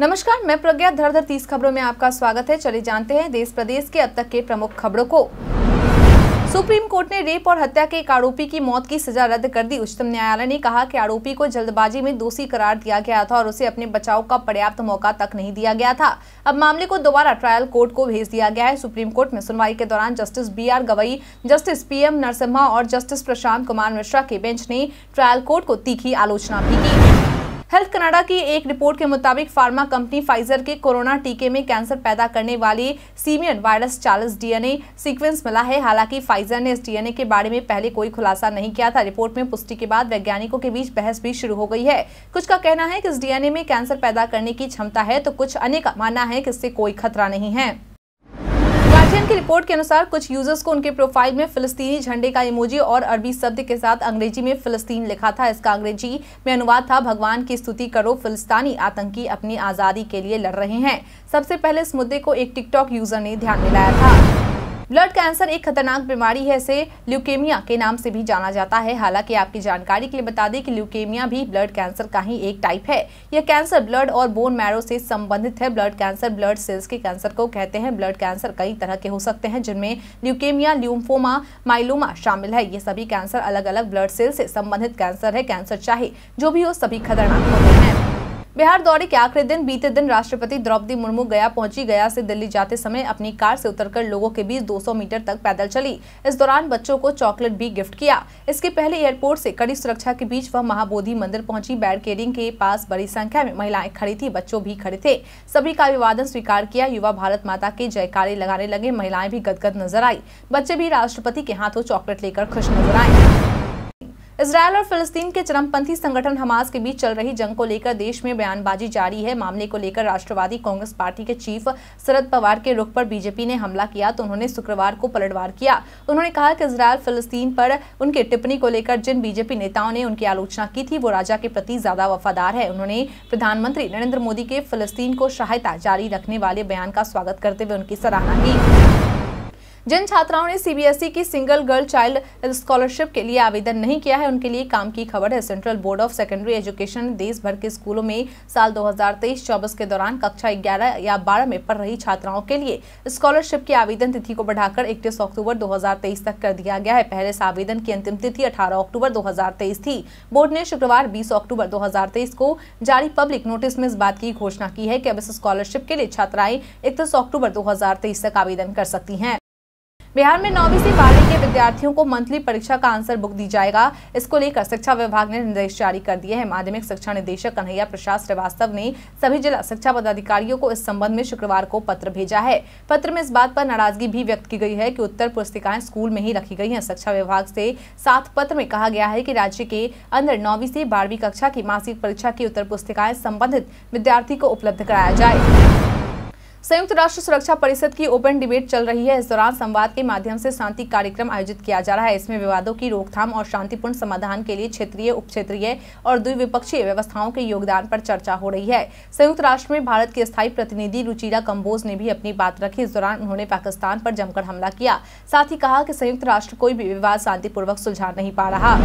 नमस्कार, मैं प्रज्ञा धर धर तीस खबरों में आपका स्वागत है। चलिए जानते हैं देश प्रदेश के अब तक के प्रमुख खबरों को। सुप्रीम कोर्ट ने रेप और हत्या के एक आरोपी की मौत की सजा रद्द कर दी। उच्चतम न्यायालय ने कहा कि आरोपी को जल्दबाजी में दोषी करार दिया गया था और उसे अपने बचाव का पर्याप्त मौका तक नहीं दिया गया था। अब मामले को दोबारा ट्रायल कोर्ट को भेज दिया गया है। सुप्रीम कोर्ट में सुनवाई के दौरान justice B R Gavai, justice P M Narasimha और जस्टिस प्रशांत कुमार मिश्रा के बेंच ने ट्रायल कोर्ट को तीखी आलोचना भी की। हेल्थ कनाडा की एक रिपोर्ट के मुताबिक फार्मा कंपनी फाइजर के कोरोना टीके में कैंसर पैदा करने वाली सीमियन वायरस चालीस डीएनए सीक्वेंस मिला है। हालाँकि फाइजर ने इस डीएनए के बारे में पहले कोई खुलासा नहीं किया था। रिपोर्ट में पुष्टि के बाद वैज्ञानिकों के बीच बहस भी शुरू हो गई है। कुछ का कहना है कि इस डीएनए में कैंसर पैदा करने की क्षमता है तो कुछ अन्य का मानना है कि इससे कोई खतरा नहीं है। गार्जियन की रिपोर्ट के अनुसार कुछ यूज़र्स को उनके प्रोफ़ाइल में फिलिस्तीनी झंडे का इमोजी और अरबी शब्द के साथ अंग्रेज़ी में फिलिस्तीन लिखा था। इसका अंग्रेज़ी में अनुवाद था, भगवान की स्तुति करो, फिलिस्तानी आतंकी अपनी आज़ादी के लिए लड़ रहे हैं। सबसे पहले इस मुद्दे को एक टिकटॉक यूज़र ने ध्यान दिलाया लाया था। ब्लड कैंसर एक खतरनाक बीमारी है, इसे ल्यूकेमिया के नाम से भी जाना जाता है। हालाँकि आपकी जानकारी के लिए बता दें कि ल्यूकेमिया भी ब्लड कैंसर का ही एक टाइप है। यह कैंसर ब्लड और बोन मैरो से संबंधित है। ब्लड कैंसर ब्लड सेल्स के कैंसर को कहते हैं। ब्लड कैंसर कई तरह के हो सकते हैं, जिनमें ल्यूकेमिया, ल्यूम्फोमा, माइलोमा शामिल है। ये सभी कैंसर अलग अलग ब्लड सेल से संबंधित कैंसर है। कैंसर चाहे जो भी हो, सभी खतरनाक होते हैं। बिहार दौरे के आखिरी दिन, बीते दिन राष्ट्रपति द्रौपदी मुर्मू गया पहुँची। गया से दिल्ली जाते समय अपनी कार से उतरकर लोगों के बीच 200 मीटर तक पैदल चली। इस दौरान बच्चों को चॉकलेट भी गिफ्ट किया। इसके पहले एयरपोर्ट से कड़ी सुरक्षा के बीच वह महाबोधि मंदिर पहुँची। बैरिकेडिंग के पास बड़ी संख्या में महिलाएँ खड़ी थी, बच्चों भी खड़े थे। सभी का अभिवादन स्वीकार किया। युवा भारत माता के जयकारे लगाने लगे। महिलाएँ भी गदगद नज़र आई। बच्चे भी राष्ट्रपति के हाथों चॉकलेट लेकर खुश नज़र आए। इसराइल और फिलिस्तीन के चरमपंथी संगठन हमास के बीच चल रही जंग को लेकर देश में बयानबाजी जारी है। मामले को लेकर राष्ट्रवादी कांग्रेस पार्टी के चीफ शरद पवार के रुख पर बीजेपी ने हमला किया तो उन्होंने शुक्रवार को पलटवार किया। उन्होंने कहा कि इसराइल फिलिस्तीन पर उनके टिप्पणी को लेकर जिन बीजेपी नेताओं ने उनकी आलोचना की थी, वो राजा के प्रति ज़्यादा वफादार है। उन्होंने प्रधानमंत्री नरेंद्र मोदी के फिलिस्तीन को सहायता जारी रखने वाले बयान का स्वागत करते हुए उनकी सराहना की। जिन छात्राओं ने सीबीएसई की सिंगल गर्ल चाइल्ड स्कॉलरशिप के लिए आवेदन नहीं किया है, उनके लिए काम की खबर है। Central board of secondary education देश भर के स्कूलों में साल 2023-24 के दौरान कक्षा 11 या 12 में पढ़ रही छात्राओं के लिए स्कॉलरशिप की आवेदन तिथि को बढ़ाकर इकतीस अक्टूबर 2023 तक कर दिया गया है। पहले इस आवेदन की अंतिम तिथि अठारह अक्टूबर दो हज़ार तेईस थी। बोर्ड ने शुक्रवार बीस अक्टूबर दो हज़ार तेईस को जारी पब्लिक नोटिस में इस बात की घोषणा की है की अब इस स्कॉलरशिप के लिए छात्राएँ इकतीस अक्टूबर दो हज़ार तेईस तक आवेदन कर सकती है। बिहार में नौवीं से बारहवीं के विद्यार्थियों को मंथली परीक्षा का आंसर बुक दी जाएगा। इसको लेकर शिक्षा विभाग ने निर्देश जारी कर दिए हैं। माध्यमिक शिक्षा निदेशक कन्हैया प्रसाद श्रीवास्तव ने सभी जिला शिक्षा पदाधिकारियों को इस संबंध में शुक्रवार को पत्र भेजा है। पत्र में इस बात पर नाराज़गी भी व्यक्त की गई है कि उत्तर पुस्तिकाएँ स्कूल में ही रखी गई हैं। शिक्षा विभाग से सात पत्र में कहा गया है कि राज्य के अंदर नौवीं से बारहवीं कक्षा की मासिक परीक्षा की उत्तर पुस्तिकाएँ संबंधित विद्यार्थी को उपलब्ध कराया जाए। संयुक्त राष्ट्र सुरक्षा परिषद की ओपन डिबेट चल रही है। इस दौरान संवाद के माध्यम से शांति कार्यक्रम आयोजित किया जा रहा है। इसमें विवादों की रोकथाम और शांतिपूर्ण समाधान के लिए क्षेत्रीय उप क्षेत्रीय और द्विपक्षीय व्यवस्थाओं के योगदान पर चर्चा हो रही है। संयुक्त राष्ट्र में भारत के स्थायी प्रतिनिधि रुचिरा कम्बोज ने भी अपनी बात रखी। इस दौरान उन्होंने पाकिस्तान पर जमकर हमला किया। साथ ही कहा कि संयुक्त राष्ट्र कोई भी विवाद शांतिपूर्वक सुलझा नहीं पा रहा।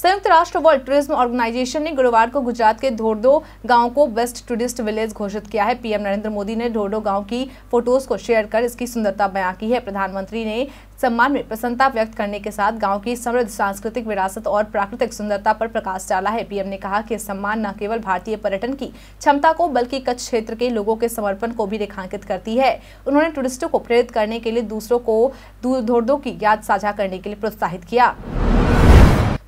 संयुक्त राष्ट्र वर्ल्ड टूरिज़्म ऑर्गेनाइजेशन ने गुरुवार को गुजरात के धोरदो गाँव को बेस्ट टूरिस्ट विलेज घोषित किया है। पीएम नरेंद्र मोदी ने धोरडो गाँव की फ़ोटोज़ को शेयर कर इसकी सुंदरता बयां की है। प्रधानमंत्री ने सम्मान में प्रसन्नता व्यक्त करने के साथ गाँव की समृद्ध सांस्कृतिक विरासत और प्राकृतिक सुंदरता पर प्रकाश डाला है। पीएम ने कहा कि सम्मान न केवल भारतीय पर्यटन की क्षमता को, बल्कि कच्छ क्षेत्र के लोगों के समर्पण को भी रेखांकित करती है। उन्होंने टूरिस्टों को प्रेरित करने के लिए दूसरों को धोरदो की याद साझा करने के लिए प्रोत्साहित किया।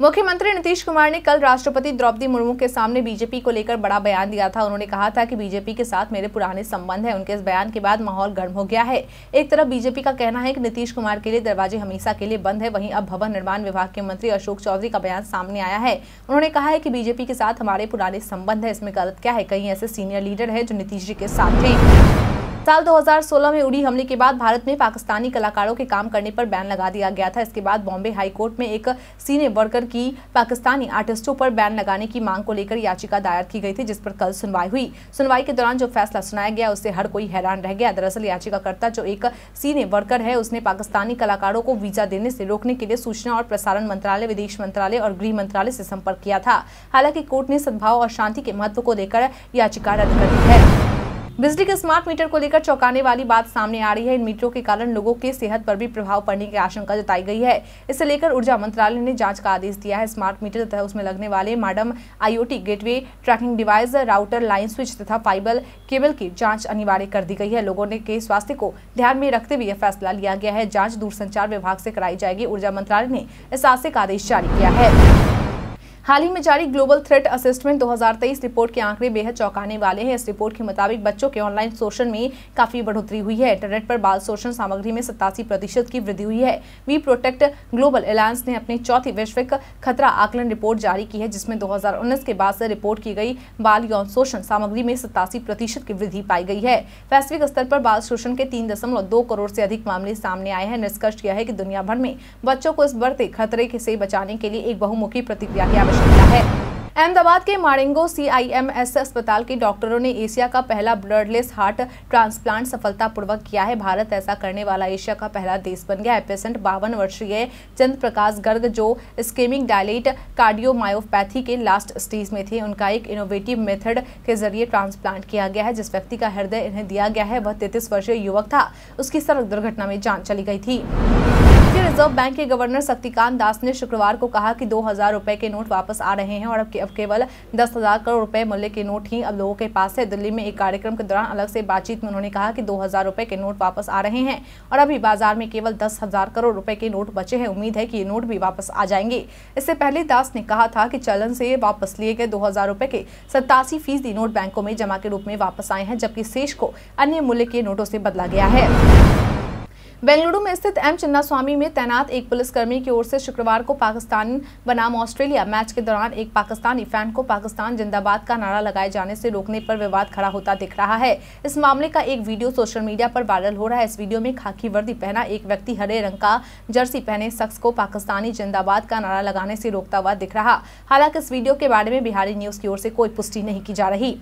मुख्यमंत्री नीतीश कुमार ने कल राष्ट्रपति द्रौपदी मुर्मू के सामने बीजेपी को लेकर बड़ा बयान दिया था। उन्होंने कहा था कि बीजेपी के साथ मेरे पुराने संबंध है, उनके इस बयान के बाद माहौल गर्म हो गया है। एक तरफ़ बीजेपी का कहना है कि नीतीश कुमार के लिए दरवाजे हमेशा के लिए बंद है। वहीं अब भवन निर्माण विभाग के मंत्री अशोक चौधरी का बयान सामने आया है। उन्होंने कहा है कि बीजेपी के साथ हमारे पुराने संबंध है, इसमें गलत क्या है? कहीं ऐसे सीनियर लीडर है जो नीतीश जी के साथ थे साल 2016 में उड़ी हमले के बाद भारत में पाकिस्तानी कलाकारों के काम करने पर बैन लगा दिया गया था। इसके बाद बॉम्बे हाई कोर्ट में एक सीनियर वर्कर की पाकिस्तानी आर्टिस्टों पर बैन लगाने की मांग को लेकर याचिका दायर की गई थी, जिस पर कल सुनवाई हुई। सुनवाई के दौरान जो फैसला सुनाया गया, उससे हर कोई हैरान रह गया। दरअसल याचिकाकर्ता जो एक सीनियर वर्कर है, उसने पाकिस्तानी कलाकारों को वीज़ा देने से रोकने के लिए सूचना और प्रसारण मंत्रालय, विदेश मंत्रालय और गृह मंत्रालय से संपर्क किया था। हालाँकि कोर्ट ने सद्भाव और शांति के महत्व को लेकर याचिका रद्द कर दी है। बिजली के स्मार्ट मीटर को लेकर चौंकाने वाली बात सामने आ रही है। इन मीटरों के कारण लोगों के सेहत पर भी प्रभाव पड़ने की आशंका जताई गई है। इसे लेकर ऊर्जा मंत्रालय ने जाँच का आदेश दिया है। स्मार्ट मीटर तथा उसमें लगने वाले modem IOT gateway, tracking device, router, line switch तथा फाइबर केबल की जाँच अनिवार्य कर दी गई है। लोगों ने के स्वास्थ्य को ध्यान में रखते हुए यह फैसला लिया गया है। जाँच दूरसंचार विभाग से कराई जाएगी। ऊर्जा मंत्रालय ने इस आशय का आदेश जारी किया है। हाल ही में जारी ग्लोबल थ्रेट असेसमेंट 2023 रिपोर्ट के आंकड़े बेहद चौंकाने वाले हैं। इस रिपोर्ट के मुताबिक बच्चों के ऑनलाइन शोषण में काफ़ी बढ़ोतरी हुई है। इंटरनेट पर बाल शोषण सामग्री में सतासी प्रतिशत की वृद्धि हुई है। वी प्रोटेक्ट ग्लोबल अलायंस ने अपनी चौथी वैश्विक खतरा आकलन रिपोर्ट जारी की है, जिसमें दो हज़ार उन्नीस के बाद से रिपोर्ट की गई बाल यौन शोषण सामग्री में सतासी प्रतिशत की वृद्धि पाई गई है। वैश्विक स्तर पर बाल शोषण के तीन करोड़ से अधिक मामले सामने आए हैं। निष्कर्ष यह है कि दुनिया भर में बच्चों को इस बढ़ते खतरे से बचाने के लिए एक बहुमुखी प्रतिक्रिया की आवश्यकता है। अहमदाबाद के मारिंगो सीआईएमएस अस्पताल के डॉक्टरों ने एशिया का पहला ब्लडलेस हार्ट ट्रांसप्लांट सफलतापूर्वक किया है। भारत ऐसा करने वाला एशिया का पहला देश बन गया है। पेशेंट बावन वर्षीय चंद्र प्रकाश गर्ग, जो स्केमिंग डायलेट कार्डियोमायोपैथी के लास्ट स्टेज में थे, उनका एक इनोवेटिव मेथड के ज़रिए ट्रांसप्लांट किया गया है, जिस व्यक्ति का हृदय इन्हें दिया गया है, वह तैतीस वर्षीय युवक था। उसकी सड़क दुर्घटना में जान चली गई थी। रिज़र्व बैंक के गवर्नर शक्तिकांत दास ने शुक्रवार को कहा कि दो हज़ार रुपए के नोट वापस आ रहे हैं और अब अब केवल दस हज़ार करोड़ रुपए मूल्य के नोट ही अब लोगों के पास है। दिल्ली में एक कार्यक्रम के दौरान अलग से बातचीत में उन्होंने कहा कि दो हज़ार रुपए के नोट वापस आ रहे हैं और अभी बाज़ार में केवल दस हज़ार करोड़ रुपए के नोट बचे हैं। उम्मीद है कि ये नोट भी वापस आ जाएँगे। इससे पहले दास ने कहा था कि चलन से वापस लिए गए दो हज़ार रुपए के सत्तासी फ़ीसदी नोट बैंकों में जमा के रूप में वापस आए हैं, जबकि शेष को अन्य मूल्य के नोटों से बदला गया है। बेंगलुरु में स्थित एम चिन्नास्वामी में तैनात एक पुलिसकर्मी की ओर से शुक्रवार को पाकिस्तान बनाम ऑस्ट्रेलिया मैच के दौरान एक पाकिस्तानी फ़ैन को पाकिस्तान जिंदाबाद का नारा लगाए जाने से रोकने पर विवाद खड़ा होता दिख रहा है। इस मामले का एक वीडियो सोशल मीडिया पर वायरल हो रहा है। इस वीडियो में खाकी वर्दी पहना एक व्यक्ति हरे रंग का जर्सी पहने शख्स को पाकिस्तानी जिंदाबाद का नारा लगाने से रोकता हुआ दिख रहा। हालाँकि इस वीडियो के बारे में बिहारी न्यूज़ की ओर से कोई पुष्टि नहीं की जा रही।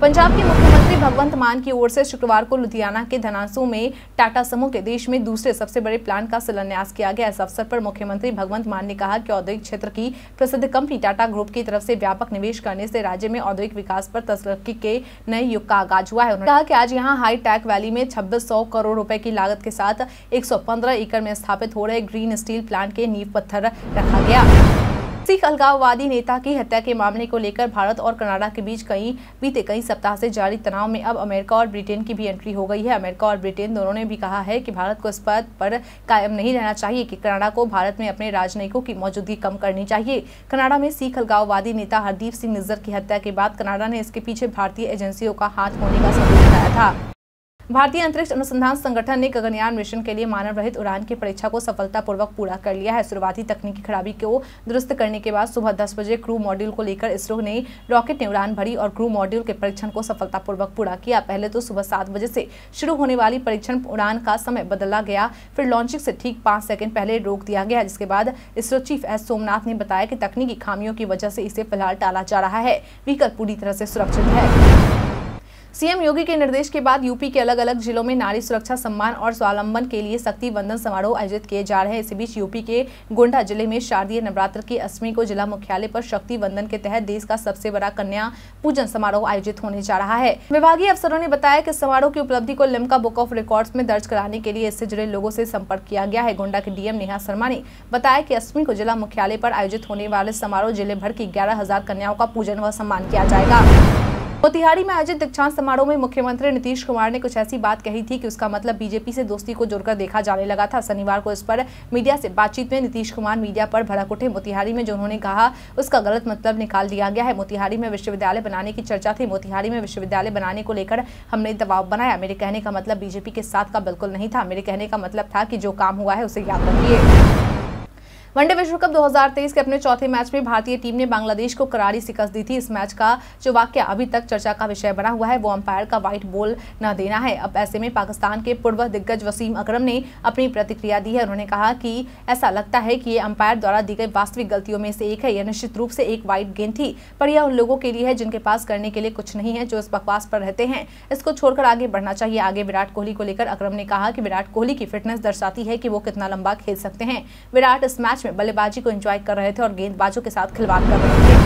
पंजाब के मुख्यमंत्री भगवंत मान की ओर से शुक्रवार को लुधियाना के धनासू में टाटा समूह के देश में दूसरे सबसे बड़े प्लांट का शिलान्यास किया गया। इस अवसर पर मुख्यमंत्री भगवंत मान ने कहा कि औद्योगिक क्षेत्र की प्रसिद्ध कंपनी टाटा ग्रुप की तरफ़ से व्यापक निवेश करने से राज्य में औद्योगिक विकास पर तरक्की के नए युग का आगाज़ हुआ है। उन्होंने कहा की आज यहाँ हाई टैक वैली में छब्बीस करोड़ रूपए की लागत के साथ एक सौ पंद्रह एकड़ में स्थापित हो रहे ग्रीन स्टील प्लांट के नींव पत्थर रखा गया। सिख अलगाववादी नेता की हत्या के मामले को लेकर भारत और कनाडा के बीच कई, बीते कई सप्ताह से जारी तनाव में अब अमेरिका और ब्रिटेन की भी एंट्री हो गई है। अमेरिका और ब्रिटेन दोनों ने भी कहा है कि भारत को इस पद पर कायम नहीं रहना चाहिए कि कनाडा को भारत में अपने राजनयिकों की मौजूदगी कम करनी चाहिए। कनाडा में सिख अलगाववादी नेता हरदीप सिंह निज्जर की हत्या के बाद कनाडा ने इसके पीछे भारतीय एजेंसियों का हाथ होने का सबूत दिखाया था। भारतीय अंतरिक्ष अनुसंधान संगठन ने गगनयान मिशन के लिए मानव रहित उड़ान की परीक्षा को सफलतापूर्वक पूरा कर लिया है। शुरुआती तकनीकी खराबी को दुरुस्त करने के बाद सुबह दस बजे क्रू मॉड्यूल को लेकर इसरो ने रॉकेट ने उड़ान भरी और क्रू मॉड्यूल के परीक्षण को सफलतापूर्वक पूरा किया। पहले तो सुबह सात बजे से शुरू होने वाली परीक्षण उड़ान का समय बदला गया, फिर लॉन्चिंग से ठीक पाँच सेकंड पहले रोक दिया गया, जिसके बाद इसरो चीफ एस सोमनाथ ने बताया कि तकनीकी खामियों की वजह से इसे फ़िलहाल टाला जा रहा है। व्हीकल पूरी तरह से सुरक्षित है। सीएम योगी के निर्देश के बाद यूपी के अलग अलग जिलों में नारी सुरक्षा सम्मान और स्वावलंबन के लिए शक्ति वंदन समारोह आयोजित किए जा रहे हैं। इसी बीच यूपी के गोंडा ज़िले में शारदीय नवरात्र की अष्टमी को जिला मुख्यालय पर शक्ति वंदन के तहत देश का सबसे बड़ा कन्या पूजन समारोह आयोजित होने जा रहा है। विभागीय अफसरों ने बताया की समारोह की उपलब्धि को लिमका बुक ऑफ़ रिकॉर्ड में दर्ज कराने के लिए इससे जुड़े लोगों से संपर्क किया गया है। गोंडा के डीएम नेहा शर्मा ने बताया की अष्टमी को जिला मुख्यालय पर आयोजित होने वाले समारोह ज़िले भर की ग्यारह कन्याओं का पूजन व सम्मान किया जाएगा। मोतिहारी में आयोजित दीक्षांत समारोह में मुख्यमंत्री नीतीश कुमार ने कुछ ऐसी बात कही थी कि उसका मतलब बीजेपी से दोस्ती को जोड़कर देखा जाने लगा था। शनिवार को इस पर मीडिया से बातचीत में नीतीश कुमार मीडिया पर भड़क उठे। मोतिहारी में जो उन्होंने कहा, उसका गलत मतलब निकाल दिया गया है। मोतिहारी में विश्वविद्यालय बनाने की चर्चा थी। मोतिहारी में विश्वविद्यालय बनाने को लेकर हमने दबाव बनाया। मेरे कहने का मतलब बीजेपी के साथ का बिल्कुल नहीं था। मेरे कहने का मतलब था कि जो काम हुआ है, उसे याद रखिए। वनडे विश्व कप 2023 के अपने चौथे मैच में भारतीय टीम ने बांग्लादेश को करारी शिकस्त दी थी। इस मैच का जो वाक्य अभी तक चर्चा का विषय बना हुआ है, वो अंपायर का व्हाइट बॉल न देना है। अब ऐसे में पाकिस्तान के पूर्व दिग्गज वसीम अकरम ने अपनी प्रतिक्रिया दी है। उन्होंने कहा कि ऐसा लगता है कि ये अंपायर द्वारा दी गई वास्तविक गलतियों में से एक है। यह निश्चित रूप से एक व्हाइट गेंद थी, पर यह उन लोगों के लिए है जिनके पास करने के लिए कुछ नहीं है, जो इस बकवास पर रहते हैं। इसको छोड़कर आगे बढ़ना चाहिए। आगे विराट कोहली को लेकर अकरम ने कहा कि विराट कोहली की फिटनेस दर्शाती है कि वो कितना लंबा खेल सकते हैं। विराट इस मैच में बल्लेबाजी को एंजॉय कर रहे थे और गेंदबाजों के साथ खिलवाड़ कर रहे थे।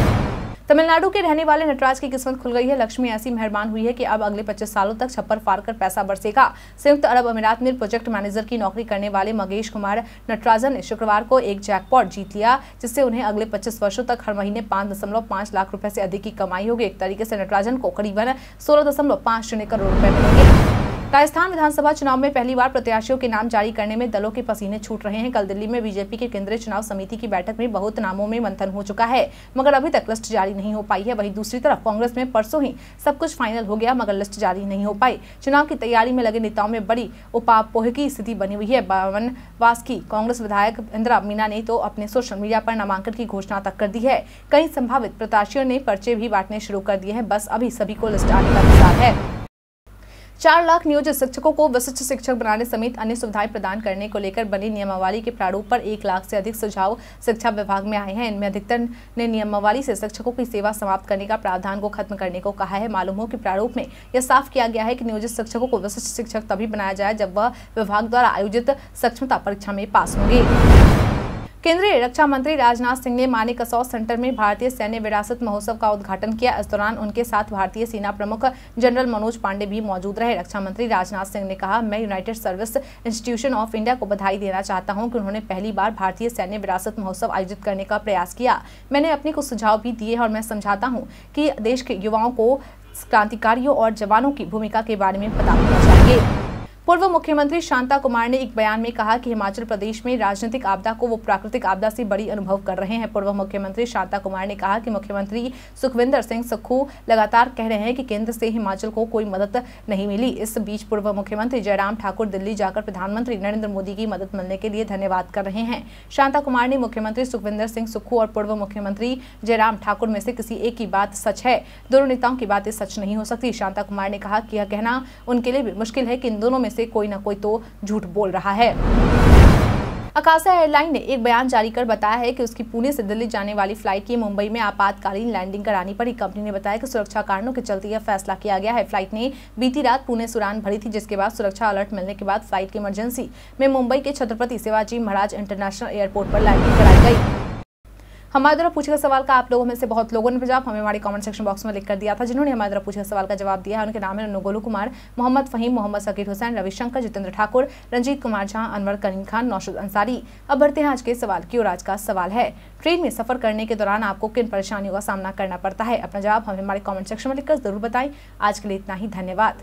तमिलनाडु के रहने वाले नटराज की किस्मत खुल गई है। लक्ष्मी ऐसी मेहरबान हुई है कि अब अगले 25 सालों तक छप्पर फाड़ कर पैसा बरसेगा। संयुक्त अरब अमीरात में प्रोजेक्ट मैनेजर की नौकरी करने वाले मगेश कुमार नटराजन ने शुक्रवार को एक जैकपॉट जीत लिया, जिससे उन्हें अगले 25 वर्षों तक हर महीने पाँच लाख रुपए से अधिक की कमाई होगी। एक तरीके से नटराजन को करीबन सोलह दशमलव करोड़ रुपए मिलेंगे। राजस्थान विधानसभा चुनाव में पहली बार प्रत्याशियों के नाम जारी करने में दलों के पसीने छूट रहे हैं। कल दिल्ली में बीजेपी के केंद्रीय चुनाव समिति की बैठक में बहुत नामों में मंथन हो चुका है, मगर अभी तक लिस्ट जारी नहीं हो पाई है। वहीं दूसरी तरफ़ कांग्रेस में परसों ही सब कुछ फाइनल हो गया, मगर लिस्ट जारी नहीं हो पाई। चुनाव की तैयारी में लगे नेताओं में बड़ी उपापोह की स्थिति बनी हुई है। बावन वास की कांग्रेस विधायक इंदिरा मीना ने तो अपने सोशल मीडिया पर नामांकन की घोषणा तक कर दी है। कई संभावित प्रत्याशियों ने पर्चे भी बांटने शुरू कर दिए हैं। बस अभी सभी को लिस्ट आने का इंतज़ार है। चार लाख नियोजित शिक्षकों को विशिष्ट शिक्षक बनाने समेत अन्य सुविधाएँ प्रदान करने को लेकर बनी नियमावली के प्रारूप पर एक लाख से अधिक सुझाव शिक्षा विभाग में आए हैं। इनमें अधिकतर ने नियमावली से शिक्षकों की सेवा समाप्त करने का प्रावधान को खत्म करने को कहा है। मालूम हो कि प्रारूप में यह साफ़ किया गया है कि नियोजित शिक्षकों को विशिष्ट शिक्षक तभी बनाया जाए जब वह विभाग द्वारा आयोजित सक्षमता परीक्षा में पास होंगे। केंद्रीय रक्षा मंत्री राजनाथ सिंह ने माने कसौ सेंटर में भारतीय सैन्य विरासत महोत्सव का उद्घाटन किया। इस दौरान उनके साथ भारतीय सेना प्रमुख जनरल मनोज पांडे भी मौजूद रहे। रक्षा मंत्री राजनाथ सिंह ने कहा, मैं United Service Institution of India को बधाई देना चाहता हूँ कि उन्होंने पहली बार भारतीय सैन्य विरासत महोत्सव आयोजित करने का प्रयास किया। मैंने अपने कुछ सुझाव भी दिए और मैं समझाता हूँ की देश के युवाओं को क्रांतिकारियों और जवानों की भूमिका के बारे में पता होना चाहिए। पूर्व मुख्यमंत्री शांता कुमार ने एक बयान में कहा कि हिमाचल प्रदेश में राजनीतिक आपदा को वो प्राकृतिक आपदा से बड़ी अनुभव कर रहे हैं। पूर्व मुख्यमंत्री शांता कुमार ने कहा कि मुख्यमंत्री सुखविंदर सिंह सुक्खू लगातार कह रहे हैं कि केंद्र से हिमाचल को कोई मदद नहीं मिली। इस बीच पूर्व मुख्यमंत्री जयराम ठाकुर दिल्ली जाकर प्रधानमंत्री नरेंद्र मोदी की मदद मिलने के लिए धन्यवाद कर रहे हैं। शांता कुमार ने मुख्यमंत्री सुखविंदर सिंह सुक्खू और पूर्व मुख्यमंत्री जयराम ठाकुर में से किसी एक की बात सच है। दोनों नेताओं की बातें सच नहीं हो सकती। शांता कुमार ने कहा कि यह कहना उनके लिए मुश्किल है कि इन दोनों में से कोई ना कोई तो झूठ बोल रहा है। अकाशा एयरलाइन ने एक बयान जारी कर बताया है कि उसकी पुणे से दिल्ली जाने वाली फ़्लाइट की मुंबई में आपातकालीन लैंडिंग करानी पड़ी कंपनी ने बताया कि सुरक्षा कारणों के चलते यह फैसला किया गया है। फ़्लाइट ने बीती रात पुणे से उड़ान भरी थी, जिसके बाद सुरक्षा अलर्ट मिलने के बाद फ़्लाइट की इमरजेंसी में मुंबई के छत्रपति शिवाजी महाराज इंटरनेशनल एयरपोर्ट पर लैंडिंग कराई गई। हमारे द्वारा पूछे गए सवाल का आप लोगों में से बहुत लोगों ने जवाब, हमें हमारे कमेंट सेक्शन बॉक्स में लिख कर दिया था, जिन्होंने हमारे द्वारा पूछे गए सवाल का जवाब दिया है। उनके नाम है नगोलू कुमार, मोहम्मद फहीम, मोहम्मद सकीर हुसैन, रविशंकर, जितेंद्र ठाकुर, रंजीत कुमार झा, अनवर करीम खान, नौशद अंसारी। अब बढ़ते हैं आज के सवाल की और आज का सवाल है, ट्रेन में सफ़र करने के दौरान आपको किन परेशानियों का सामना करना पड़ता है? अपना जवाब हमें हमारे कॉमेंट सेक्शन में लिखकर ज़रूर बताएँ। आज के लिए इतना ही, धन्यवाद।